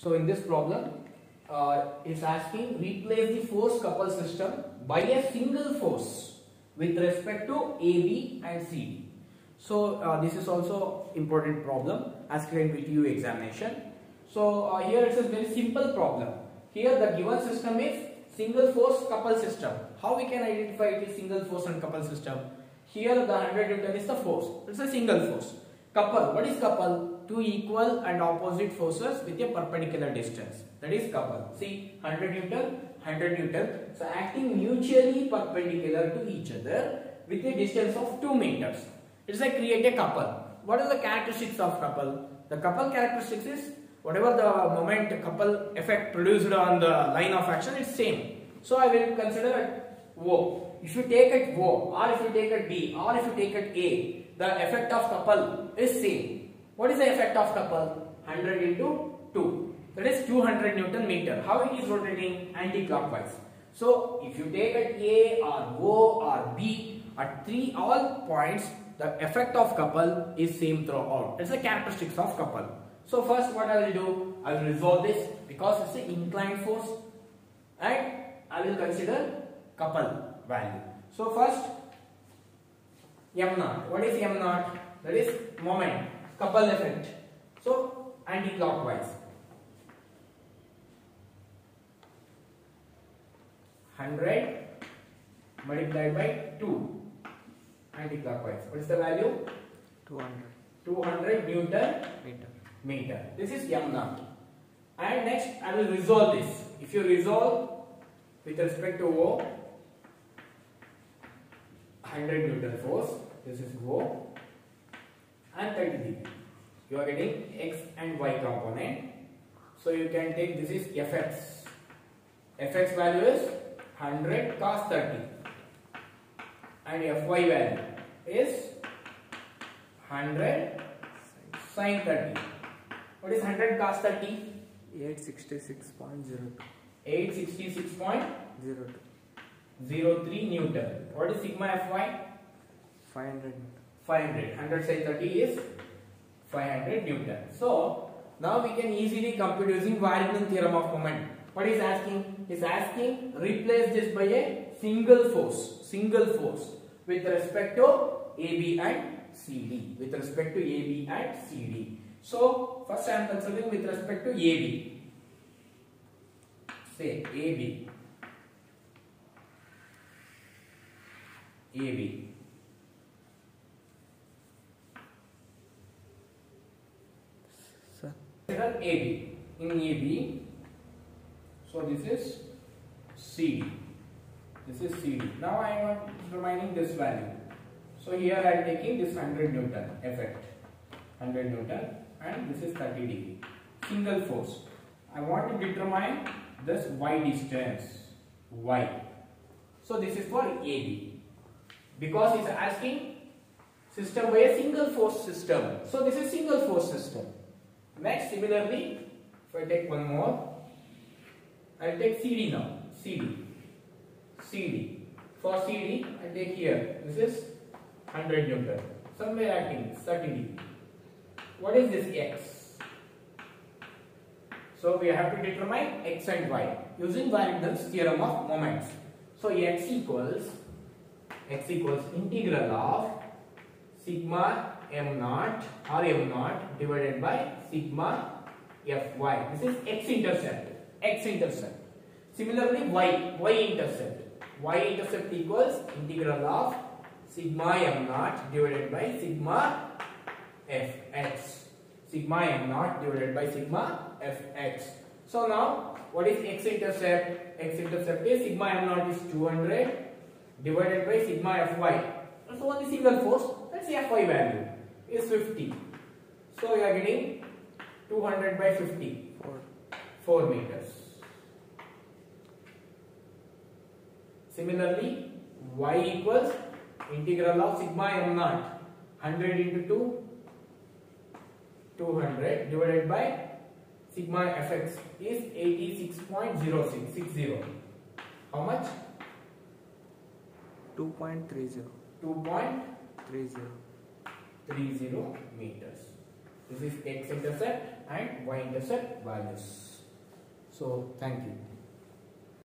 So in this problem, uh, it's asking replace the force couple system by a single force with respect to AB and CD. So uh, this is also important problem asked in VTU examination. So uh, here it's a very simple problem. Here the given system is single force couple system. How we can identify it is single force and couple system? Here the 100 Newton is the force. It's a single force. Couple. What is couple? Two equal and opposite forces with a perpendicular distance. That is couple. See 100 Newton, 100 Newton. So acting mutually perpendicular to each other with a distance of 2 meters. It's like create a couple. What are the characteristics of couple? The couple characteristics is whatever the moment couple effect produced on the line of action is same. So I will consider it O. If you take it O or if you take it B or if you take it A, the effect of couple is same. What is the effect of couple? 100 into 2. That is 200 Newton meter. How it is rotating? Anti-clockwise. So if you take it A or O or B at three all points, the effect of couple is same throughout. It's the characteristics of couple. So first what I will do, I will resolve this because it's an inclined force and I will consider couple value. So first m naught. What is m naught? That is moment, couple effect. So anti-clockwise. 100 multiplied by 2 anti-clockwise. What is the value? 200 200 Newton meter. meter. This is m naught. And next I will resolve this. If you resolve with respect to O, 100 Newton force, this is O, and 30 degree. You are getting x and y component. So you can take this is fx. fx value is 100 cos 30 and fy value is 100 sin 30. What is 100 cos 30? 866.02 866.03 02 Newton. What is sigma fy? 500 meter. 500. 100 sin 30 is 500 Newton. So now we can easily compute using Varignon theorem of moment. What is asking? Is asking replace this by a single force. Single force with respect to AB and CD. With respect to AB and CD. So first I am considering with respect to AB. Say AB. AB. Sir, Consider AB. In AB, so this is CD. This is CD. Now I am determining this value. So here I am taking this 100 Newton effect. 100 Newton and this is 30 degree. Single force. I want to determine this Y distance. Y. So this is for AB. Because it's asking system by a single force system. So this is single force system. Next, similarly, if I take one more, I'll take CD now. CD. CD. For CD, I take here. This is 100 Newton. Somewhere acting 30 degree. What is this X? So we have to determine X and Y using Varignon's theorem of moments. So X equals X equals integral of sigma m naught or m naught divided by sigma fy. This is x intercept. X intercept. Similarly, y y intercept. Y intercept equals integral of sigma m naught divided by sigma fx. Sigma m naught divided by sigma fx. So now, what is x intercept? X intercept is sigma m naught is 200 divided by sigma fy. So only single force. Let's say fy value is 50. So you are getting 200 by 50, 4 4 meters. Similarly, y equals integral of sigma m naught 100 into 2 200 divided by sigma fx is 86.0660. How much? 2.30 2.30 30 meters. This is x intercept and y intercept values. So thank you.